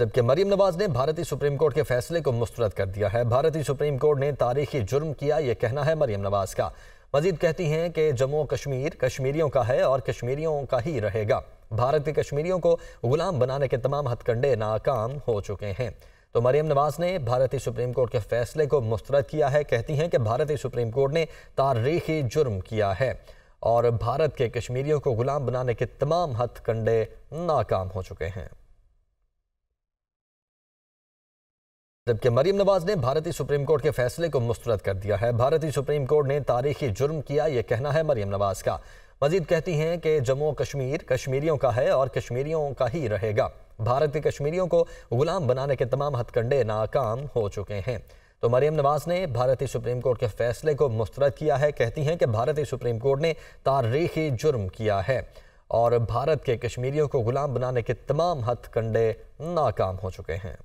जबकि मरीम नवाज़ ने भारतीय सुप्रीम कोर्ट के फैसले को मुस्तरद कर दिया है। भारतीय सुप्रीम कोर्ट ने तारीखी जुर्म किया यह कहना है मरीम नवाज़ का। मजीद कहती हैं कि जम्मू कश्मीर कश्मीरियों का है और कश्मीरियों का ही रहेगा। भारत के कश्मीरियों को गुलाम बनाने के तमाम हथकंडे नाकाम हो चुके हैं। तो मरीम नवाज़ ने भारतीय सुप्रीम कोर्ट के फैसले को मुस्तरद किया है। कहती हैं कि भारतीय सुप्रीम कोर्ट ने तारीखी जुर्म किया है और भारत के कश्मीरियों को गुलाम बनाने के तमाम हथकंडे नाकाम हो चुके हैं। जबकि मरीम नवाज़ ने भारतीय सुप्रीम कोर्ट के फैसले को मुस्तरद कर दिया है। भारतीय सुप्रीम कोर्ट ने तारीखी जुर्म किया यह कहना है मरीम नवाज़ का। मजीद कहती हैं कि जम्मू कश्मीर कश्मीरियों का है और कश्मीरियों का ही रहेगा। भारत के कश्मीरियों को गुलाम बनाने के तमाम हथकंडे नाकाम हो चुके हैं। तो मरीम नवाज़ ने भारतीय सुप्रीम कोर्ट के फैसले को मुस्तरद किया है। कहती हैं कि भारतीय सुप्रीम कोर्ट ने तारीखी जुर्म किया है और भारत के कश्मीरियों को गुलाम बनाने के तमाम हथकंडे नाकाम हो चुके हैं।